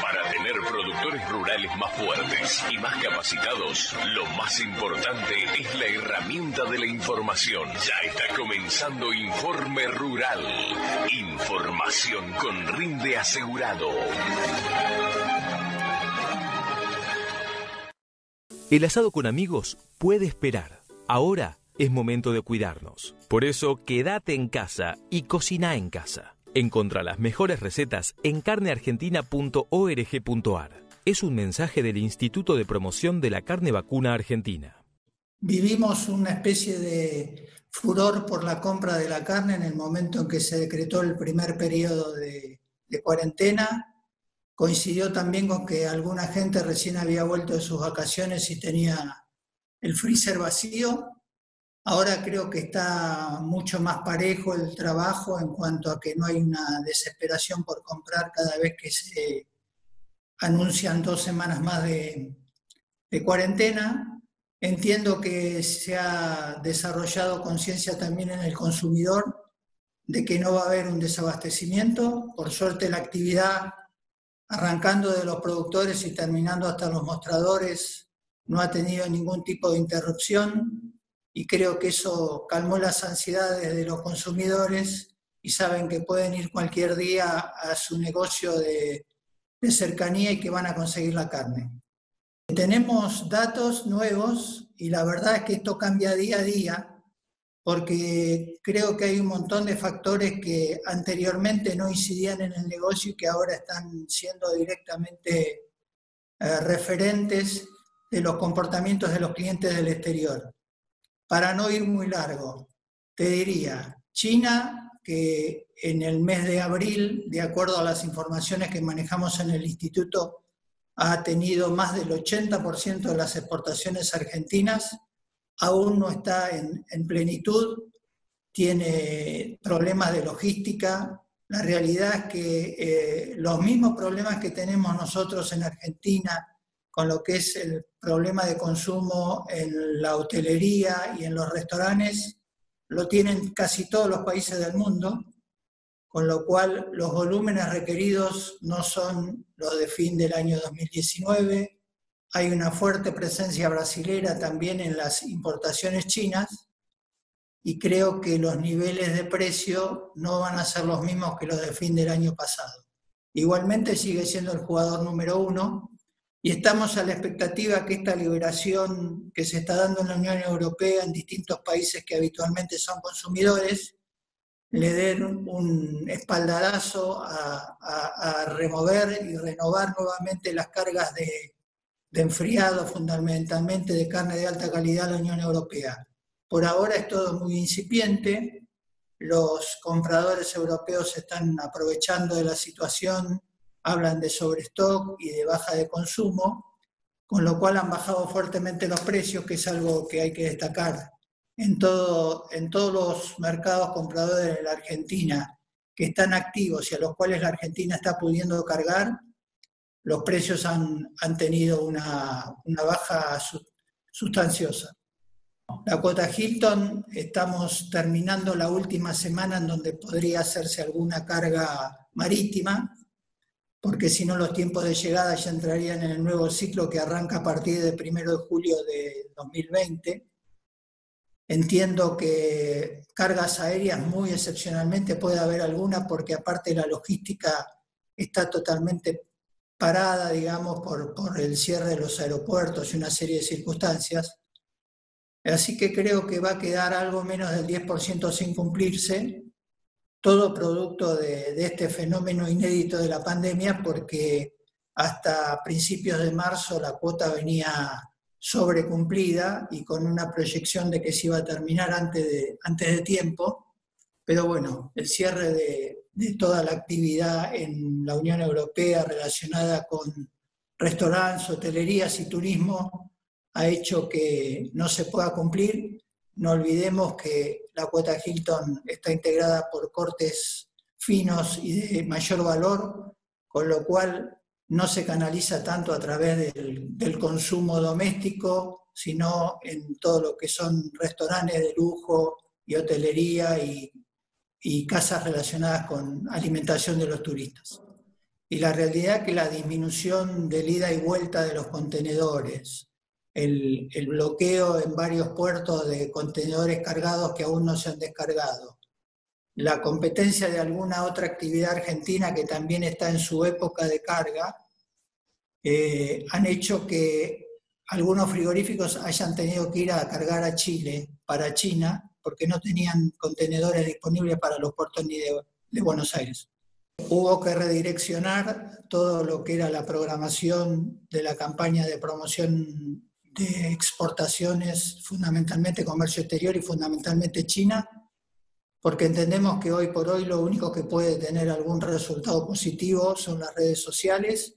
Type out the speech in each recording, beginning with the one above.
Para tener productores rurales más fuertes y más capacitados, lo más importante es la herramienta de la información. Ya está comenzando Informe Rural. Información con rinde asegurado. El asado con amigos puede esperar. Ahora es momento de cuidarnos. Por eso, quédate en casa y cocina en casa. Encontra las mejores recetas en carneargentina.org.ar. Es un mensaje del Instituto de Promoción de la Carne Vacuna Argentina. Vivimos una especie de furor por la compra de la carne en el momento en que se decretó el primer periodo de, de cuarentena. Coincidió también con que alguna gente recién había vuelto de sus vacaciones y tenía el freezer vacío Ahora creo que está mucho más parejo el trabajo en cuanto a que no hay una desesperación por comprar cada vez que se anuncian dos semanas más de, cuarentena. Entiendo que se ha desarrollado conciencia también en el consumidor de que no va a haber un desabastecimiento. Por suerte la actividad, arrancando de los productores y terminando hasta los mostradores, no ha tenido ningún tipo de interrupción y creo que eso calmó las ansiedades de los consumidores y saben que pueden ir cualquier día a su negocio de, cercanía y que van a conseguir la carne. Tenemos datos nuevos y la verdad es que esto cambia día a día porque creo que hay un montón de factores que anteriormente no incidían en el negocio y que ahora están siendo directamente eh, referentes de los comportamientos de los clientes del exterior. Para no ir muy largo, te diría, China, que en el mes de abril, de acuerdo a las informaciones que manejamos en el instituto, ha tenido más del 80% de las exportaciones argentinas, aún no está en, plenitud, tiene problemas de logística. La realidad es que eh, los mismos problemas que tenemos nosotros en Argentina con lo que es el problema de consumo en la hotelería y en los restaurantes, lo tienen casi todos los países del mundo, con lo cual los volúmenes requeridos no son los de fin del año 2019. Hay una fuerte presencia brasilera también en las importaciones chinas y creo que los niveles de precio no van a ser los mismos que los de fin del año pasado. Igualmente sigue siendo el jugador número uno, y estamos a la expectativa que esta liberación que se está dando en la Unión Europea en distintos países que habitualmente son consumidores le den un espaldarazo a, remover y renovar nuevamente las cargas de, de enfriado, fundamentalmente de carne de alta calidad a la Unión Europea. Por ahora es todo muy incipiente, los compradores europeos están aprovechando de la situación hablan de sobrestock y de baja de consumo, con lo cual han bajado fuertemente los precios, que es algo que hay que destacar. En, todo, en todos los mercados compradores de la Argentina que están activos y a los cuales la Argentina está pudiendo cargar, los precios han, han tenido una, una baja sustanciosa. La cuota Hilton, estamos terminando la última semana en donde podría hacerse alguna carga marítima, porque si no los tiempos de llegada ya entrarían en el nuevo ciclo que arranca a partir del 1 de julio de 2020. Entiendo que cargas aéreas muy excepcionalmente puede haber alguna porque aparte la logística está totalmente parada, digamos, por, por el cierre de los aeropuertos y una serie de circunstancias. Así que creo que va a quedar algo menos del 10% sin cumplirse, todo producto de, este fenómeno inédito de la pandemia, porque hasta principios de marzo la cuota venía sobrecumplida y con una proyección de que se iba a terminar antes de, antes de tiempo. Pero bueno, el cierre de, de toda la actividad en la Unión Europea relacionada con restaurantes, hotelerías y turismo ha hecho que no se pueda cumplir no olvidemos que la cuota Hilton está integrada por cortes finos y de mayor valor, con lo cual no se canaliza tanto a través del, consumo doméstico, sino en todo lo que son restaurantes de lujo y hotelería y, y casas relacionadas con alimentación de los turistas. Y la realidad es que la disminución del ida y vuelta de los contenedores, el, el, bloqueo en varios puertos de contenedores cargados que aún no se han descargado, la competencia de alguna otra actividad argentina que también está en su época de carga, eh, han hecho que algunos frigoríficos hayan tenido que ir a cargar a Chile para China porque no tenían contenedores disponibles para los puertos ni de, de Buenos Aires. Hubo que redireccionar todo lo que era la programación de la campaña de promoción de exportaciones, fundamentalmente comercio exterior y fundamentalmente China, porque entendemos que hoy por hoy lo único que puede tener algún resultado positivo son las redes sociales.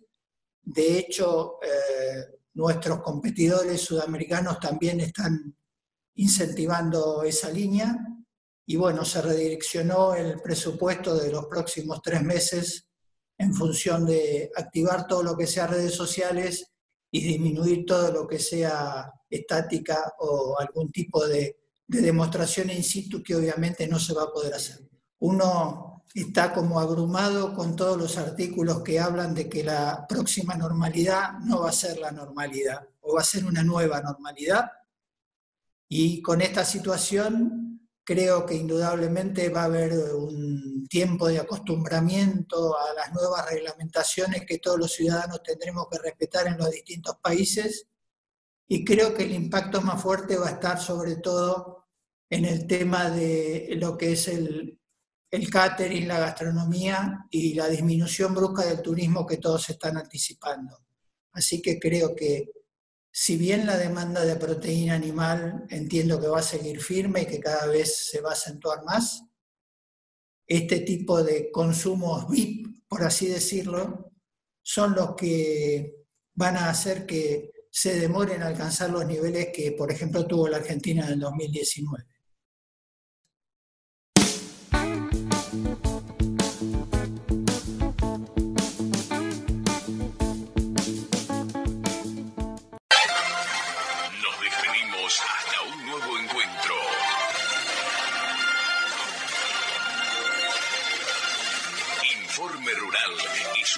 De hecho, eh, nuestros competidores sudamericanos también están incentivando esa línea y bueno, se redireccionó el presupuesto de los próximos tres meses en función de activar todo lo que sea redes sociales y disminuir todo lo que sea estática o algún tipo de de demostración in situ que obviamente no se va a poder hacer. Uno está como abrumado con todos los artículos que hablan de que la próxima normalidad no va a ser la normalidad o va a ser una nueva normalidad. Y con esta situación creo que indudablemente va a haber un tiempo de acostumbramiento a las nuevas reglamentaciones que todos los ciudadanos tendremos que respetar en los distintos países y creo que el impacto más fuerte va a estar sobre todo en el tema de lo que es el, el catering, la gastronomía y la disminución brusca del turismo que todos están anticipando. Así que creo que si bien la demanda de proteína animal entiendo que va a seguir firme y que cada vez se va a acentuar más, este tipo de consumos VIP, por así decirlo, son los que van a hacer que se demore en alcanzar los niveles que, por ejemplo, tuvo la Argentina en el 2019.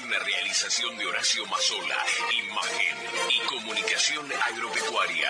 Una realización de Horacio Mazola, imagen y comunicación agropecuaria.